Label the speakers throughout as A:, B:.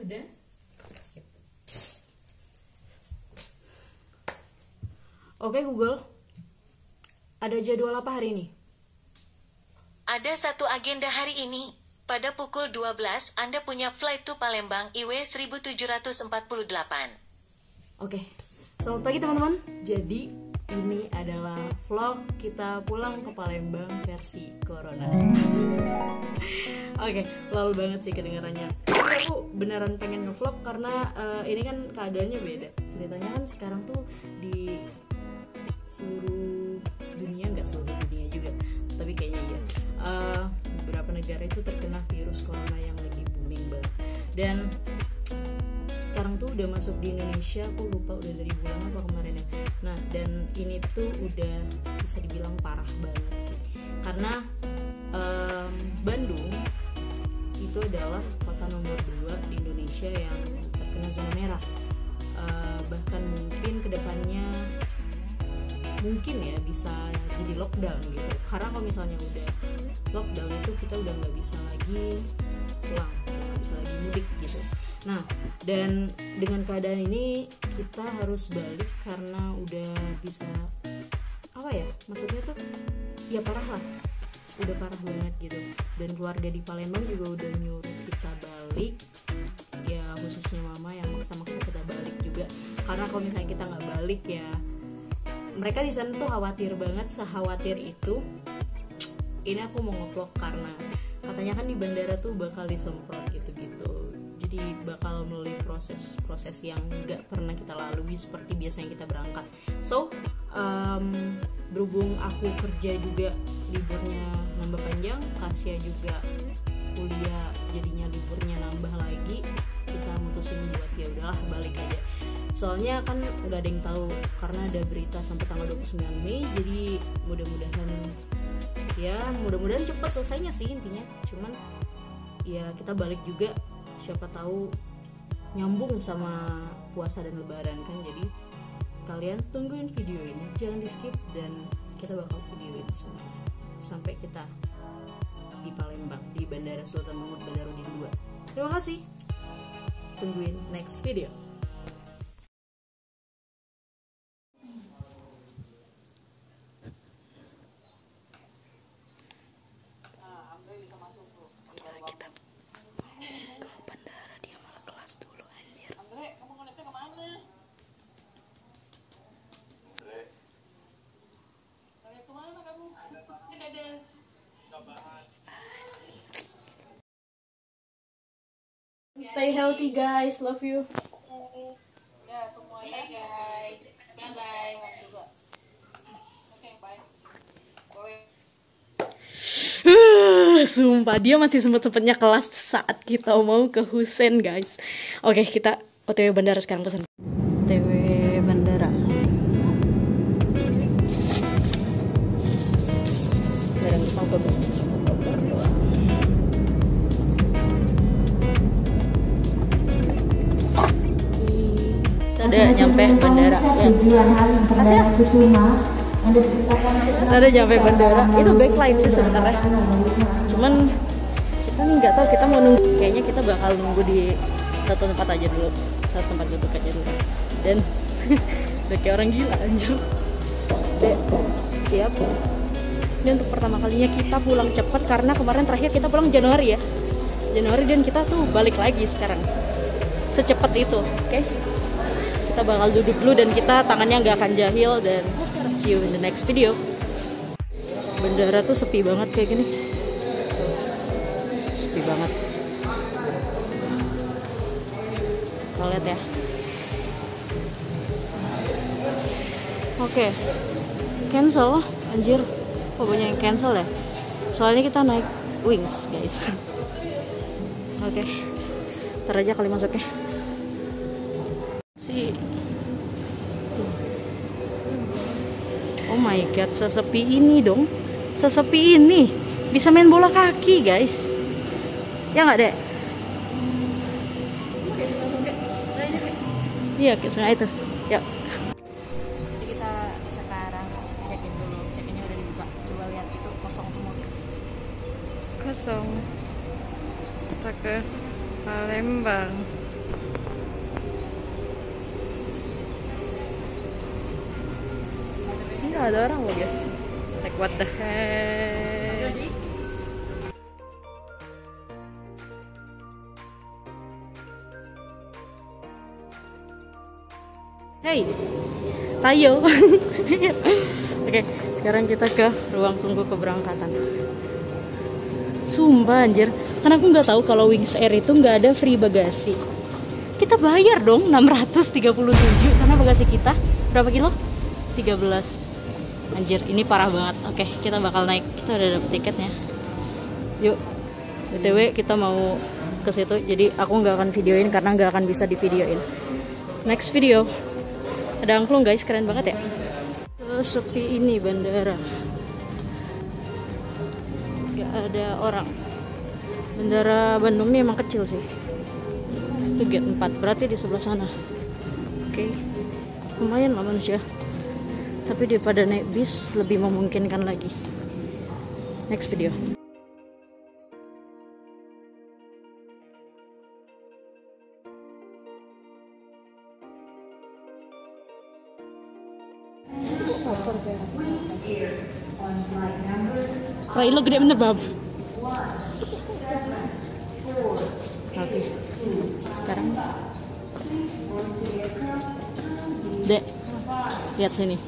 A: udah. Oke Google, ada jadwal apa hari ini?
B: Ada satu agenda hari ini. Pada pukul 12, Anda punya flight to Palembang IW 1748.
A: Oke, selamat pagi teman-teman. Jadi ini adalah vlog kita pulang ke Palembang versi Corona. Oke, lalu banget sih kedengarannya. Tapi aku beneran pengen ngevlog karena eh, ini kan keadaannya beda. Ceritanya kan sekarang tuh di seluruh dunia nggak seluruh dunia juga, tapi kayaknya iya. Eh, beberapa negara itu terkena virus corona yang lagi booming banget. Dan sekarang tuh udah masuk di Indonesia aku lupa udah dari bulan apa kemarin ya. Nah dan ini tuh udah bisa dibilang parah banget sih. Karena em, Bandung itu adalah kota nomor 2 di Indonesia yang terkena zona merah. Eh, bahkan mungkin ke depannya mungkin ya bisa jadi lockdown gitu. Karena kalau misalnya udah lockdown itu kita udah nggak bisa lagi pulang nggak bisa lagi mudik gitu nah dan dengan keadaan ini kita harus balik karena udah bisa apa ya maksudnya tuh ya parah lah. Udah parah banget gitu. Dan keluarga di Palembang juga udah nyuruh kita balik. Ya khususnya mama yang maksa-maksa kita balik juga. Karena kalau misalnya kita nggak balik ya mereka di sana tuh khawatir banget. Sekhawatir itu ini aku mau ngevlog karena katanya kan di bandara tuh bakal disemprot gitu-gitu jadi bakal melalui proses-proses yang nggak pernah kita lalui seperti biasanya kita berangkat. So um, berhubung aku kerja juga liburnya nambah panjang Kasia juga kuliah jadinya liburnya nambah lagi kita mutusin buat ya udahlah balik aja. Soalnya kan nggak ada yang tahu karena ada berita sampai tanggal 29 Mei jadi mudah-mudahan ya mudah-mudahan cepat selesainya sih intinya. Cuman ya kita balik juga siapa tahu nyambung sama puasa dan lebaran kan. Jadi kalian tungguin video ini jangan di skip dan kita bakal videoin semuanya. Sampai kita di Palembang di Bandara Sultan Mahmud Badarudin 2 terima kasih. Tungguin next video Stay healthy guys, love you.
C: Ya, semuanya guys. Bye bye. Oke, bye. Bye.
A: Sumpah dia masih sempet-sempetnya kelas saat kita mau ke Husen guys. Oke kita OTW bandara sekarang pesan. OTW bandara. Sekarang kita mau ke Bogor
D: yang dipersilakan untuk
A: Kita udah nyampe bandara. Itu backline sih sebenarnya. Cuman kita nggak tahu kita mau nunggu. Kayaknya kita bakal nunggu di satu tempat aja dulu. Satu tempat duduk aja dulu. Dan udah kayak orang gila anjir. Dek, siap. Ini untuk pertama kalinya kita pulang cepet karena kemarin terakhir kita pulang Januari ya. Januari dan kita tuh balik lagi sekarang. Secepat itu, oke? Kita bakal duduk dulu dan kita tangannya nggak akan jahil dan see you in the next video. Bandara tuh sepi banget kayak gini. Sepi banget. Kalian lihat ya. Oke. Cancel. Anjir. Kok banyak yang cancel ya? Soalnya kita naik wings, guys. Oke. Ntar aja kali masuknya. Si Oh my god, sesepi ini dong. Sesepi ini. Bisa main bola kaki, guys. Ya nggak, Dek? Iya, kayak sengaja itu. Yuk. Jadi kita sekarang check-in dulu. Check-innya udah dibuka. Coba lihat itu kosong semua, guys. Kosong. Kita ke Palembang. Nggak ada orang loh guys like what the heck Hey, ayo. Oke, sekarang kita ke ruang tunggu keberangkatan. Sumpah anjir, karena aku nggak tahu kalau Wings Air itu nggak ada free bagasi. Kita bayar dong 637 karena bagasi kita berapa kilo? 13. Anjir, ini parah banget. Oke, kita bakal naik. Kita udah dapet tiketnya. Yuk. BTW kita mau ke situ. Jadi aku nggak akan videoin karena nggak akan bisa di videoin. Next video. Ada angklung guys, keren banget ya. Sepi ini bandara. Gak ada orang. Bandara Bandung ini emang kecil sih. Itu gate 4, berarti di sebelah sana. Oke. Lumayan lah manusia. Tapi daripada naik bis lebih memungkinkan lagi. Next video. Wah, lo gede bener, Bab. Lihat sini.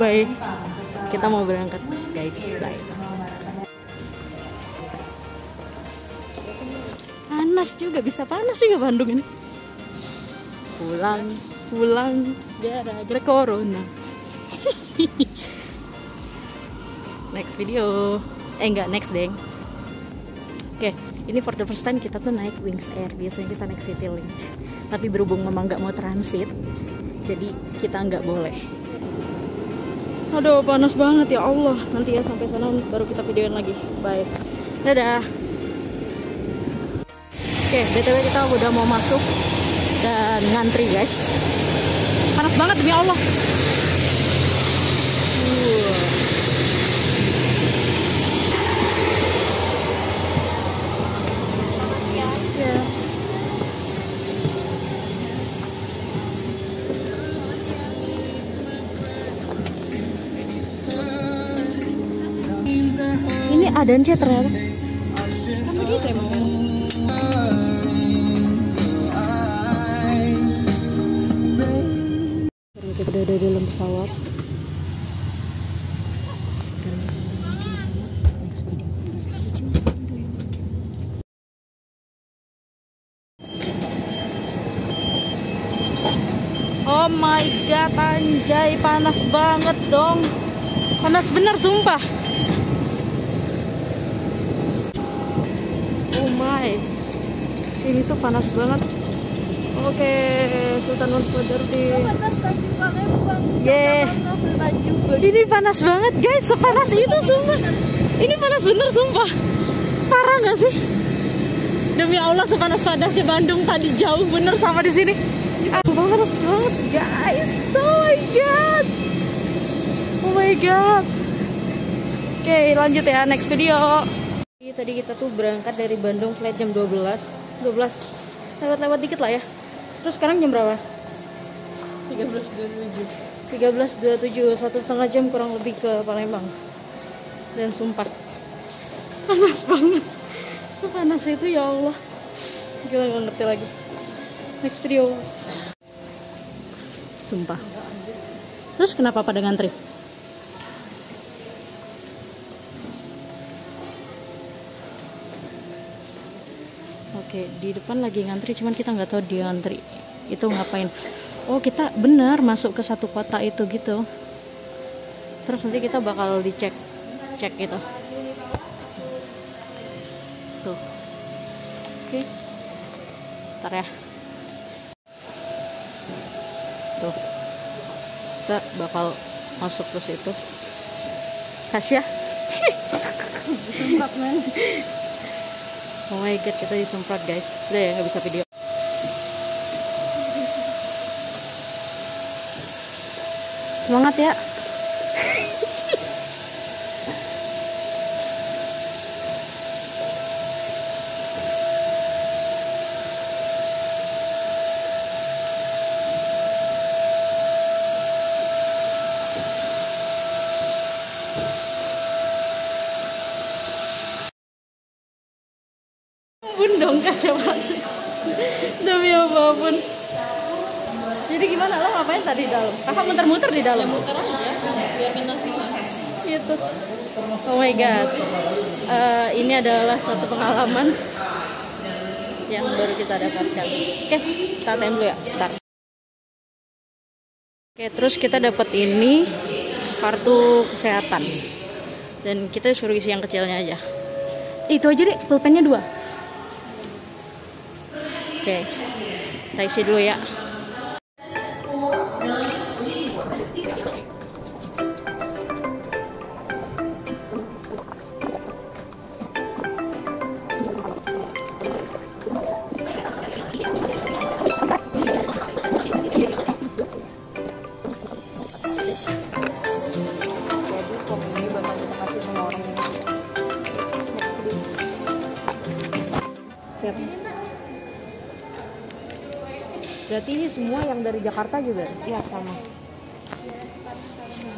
A: Bye. Kita mau berangkat, guys. Bye. Panas juga, bisa panas juga Bandung ini. Pulang, pulang gara-gara corona. next video eh enggak next deng oke ini for the first time kita tuh naik Wings Air biasanya kita naik Citylink tapi berhubung memang nggak mau transit jadi kita nggak boleh. Aduh panas banget ya Allah. Nanti ya sampai sana baru kita videoin lagi. Bye. Dadah. Oke btw kita udah mau masuk dan ngantri guys. Panas banget demi Allah Ada C ternyata. Kan begitu emang kan? Sekarang kita udah ada dalam pesawat. Oh my god, anjay panas banget dong. Panas bener sumpah. Oh my. Sini tuh panas banget. Oke, Sultan Fadaruddin. Yeah. Ini panas banget guys, sepanas itu sumpah. Ini panas bener sumpah. Parah nggak sih? Demi Allah sepanas-panasnya Bandung tadi jauh bener sama di sini. Ah, panas banget guys. Oh my god. Oh my god. Oke, lanjut ya next video. Tadi kita tuh berangkat dari Bandung flight jam 12. 12. Lewat-lewat dikit lah ya. Terus sekarang jam berapa? 13.27 13.27 Satu setengah jam kurang lebih ke Palembang Dan sumpah Panas banget Sepanas itu ya Allah Gila gak ngerti lagi Next video Sumpah Terus kenapa pada ngantri? Oke, di depan lagi ngantri, cuman kita nggak tahu dia ngantri itu ngapain. Oh, kita benar masuk ke satu kota itu gitu. Terus nanti kita bakal dicek, cek gitu. Tuh, oke, ntar ya. Tuh, kita bakal masuk ke situ. Tasya. Oh my god, kita disemprot guys. Udah ya, nggak bisa video. Semangat ya. dong kacamata demi apa pun jadi gimana lo ngapain tadi di dalam kakak muter-muter di dalam
C: muter aja biar minta view
A: gitu oh my god. Eh, ini adalah satu pengalaman yang baru kita dapatkan. Oke kita dulu ya. Bentar. Oke terus kita dapat ini kartu kesehatan. Dan kita suruh isi yang kecilnya aja. Itu aja deh pulpennya dua. Oke kita isi dulu ya semua yang dari Jakarta juga
C: iya sama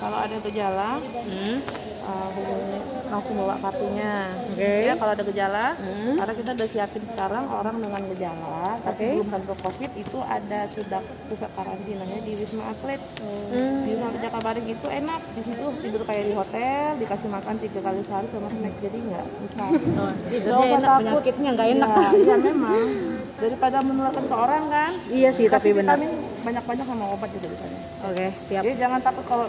C: kalau ada gejala
A: hmm.
C: uh, hubungi langsung bawa kartunya
A: Oke.
C: ya kalau ada gejala
A: Hmm.
C: karena kita udah siapin sekarang orang dengan gejala tapi
A: Oke.
C: belum tentu covid itu ada sudah pusat karantinanya di wisma atlet
A: Hmm.
C: di wisma atlet Jakabaring itu enak di situ tidur kayak di hotel dikasih makan tiga kali sehari sama snack jadi nggak bisa
A: Oh, tidurnya enak
C: takut.
A: penyakitnya nggak enak
C: Iya, iya memang daripada menularkan ke orang kan
A: iya sih tapi benar
C: vitamin banyak-banyak sama obat juga di sana
A: oke siap
C: jadi jangan takut kalau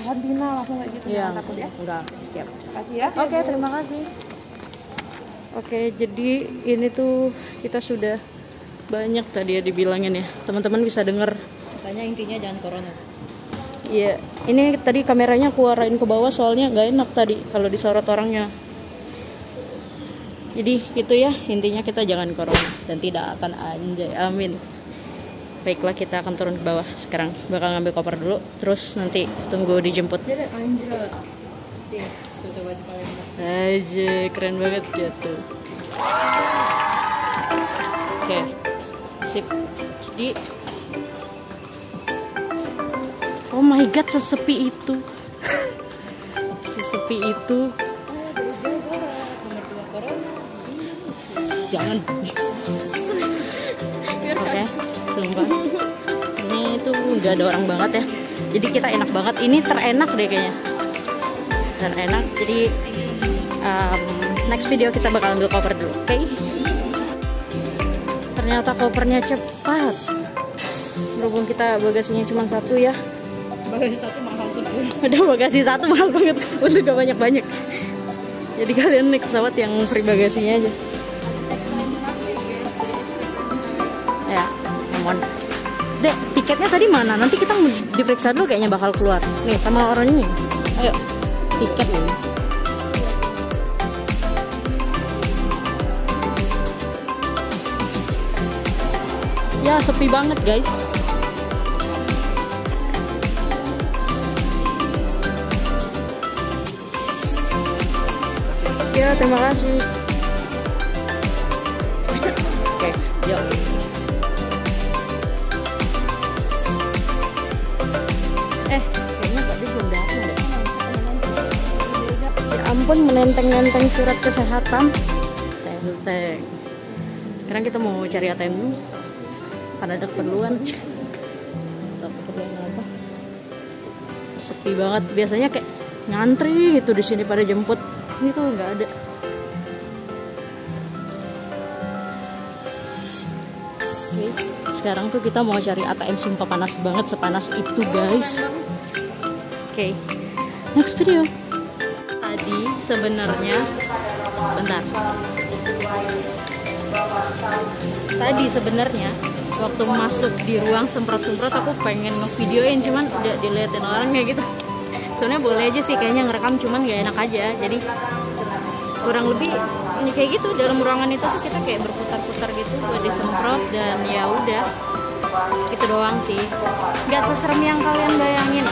C: karantina langsung kayak gitu
A: Iya,
C: jangan takut ya
A: enggak siap
C: kasih ya
A: Oke, terima kasih. Oke, jadi ini tuh kita sudah banyak tadi ya dibilangin ya. Teman-teman bisa denger. Katanya intinya jangan corona. Iya, ini tadi kameranya aku arahin ke bawah soalnya nggak enak tadi kalau disorot orangnya. Jadi itu ya intinya kita jangan corona dan tidak akan anjay. Amin. Baiklah kita akan turun ke bawah sekarang. Bakal ngambil koper dulu, terus nanti tunggu dijemput. aja keren banget gitu oke sip jadi oh my god sesepi itu sesepi itu jangan. Oke sumpah. Ini tuh nggak ada orang banget ya. Jadi kita enak banget. Ini terenak deh kayaknya. Terenak. Jadi um, next video kita bakal ambil cover dulu oke? Ternyata covernya cepat. Berhubung kita bagasinya cuma satu ya.
C: Bagasi satu mahal sudah
A: udah bagasi satu mahal banget. Untuk gak banyak banyak jadi kalian naik pesawat yang free bagasinya aja ya namun dek tiketnya tadi mana? Nanti kita diperiksa dulu kayaknya bakal keluar. Nih sama orang ini. Ayo tiket nih. Ya sepi banget guys. Ya, terima kasih. Oke, yuk. Eh, kayaknya tadi belum datang deh. Ya ampun, menenteng-nenteng surat kesehatan. Tenteng. Sekarang kita mau cari ATM dulu. Karena ada keperluan. Keperluan apa? Sepi banget. Biasanya kayak ngantri gitu di sini pada jemput. Ini tuh nggak ada. Oke, sekarang tuh kita mau cari ATM sumpah panas banget sepanas itu guys. Oke, next video. Tadi sebenarnya, bentar. Tadi sebenarnya waktu masuk di ruang semprot-semprot aku pengen ngevideoin cuman udah diliatin orang kayak gitu. Sebenarnya boleh aja sih kayaknya ngerekam cuman gak enak aja. Jadi kurang lebih ya kayak gitu dalam ruangan itu tuh kita kayak berputar-putar gitu buat disemprot dan ya udah. Gitu doang sih. Nggak seserem yang kalian bayangin.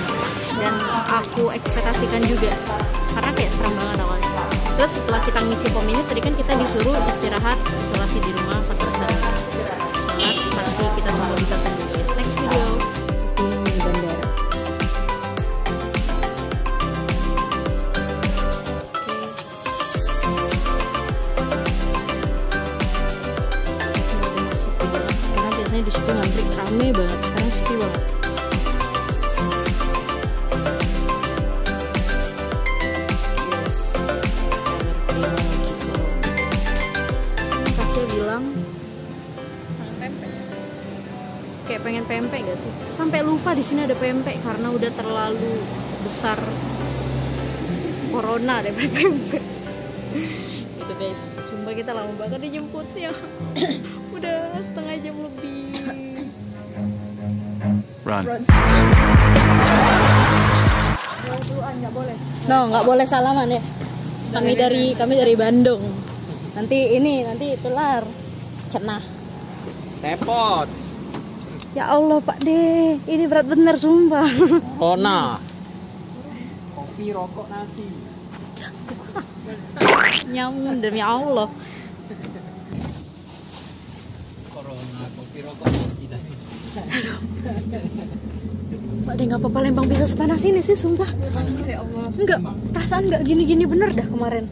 A: Dan aku ekspektasikan juga. Karena kayak serem banget awalnya. Terus setelah kita ngisi form ini tadi kan kita disuruh istirahat isolasi di rumah sampai lupa di sini ada pempek karena udah terlalu besar corona deh pempek gitu guys. Sumpah kita lama banget dijemputnya. Udah setengah jam lebih.
E: Run.
A: no nggak boleh salaman ya. Kami dari kami dari Bandung. Nanti ini nanti telar cenah.
F: Tepot.
A: Ya Allah Pak De ini berat bener sumpah
F: Kona. Kopi, rokok, nasi.
A: nyamun demi Allah
F: Corona, kopi, rokok, nasi dah.
A: Pak De nggak apa-apa Lembang bisa sepanas ini sih sumpah
C: Ya Allah.
A: enggak perasaan nggak gini-gini bener dah kemarin